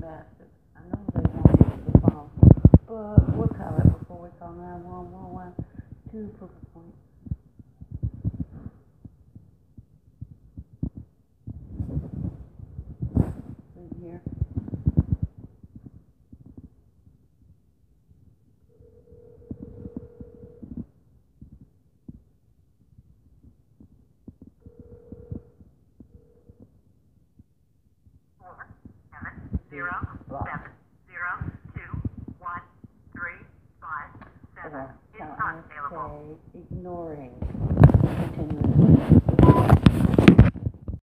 long that I we'll call it before we call 911. Zero, seven, zero, two, one, three, five, seven. It's not available. Ignoring.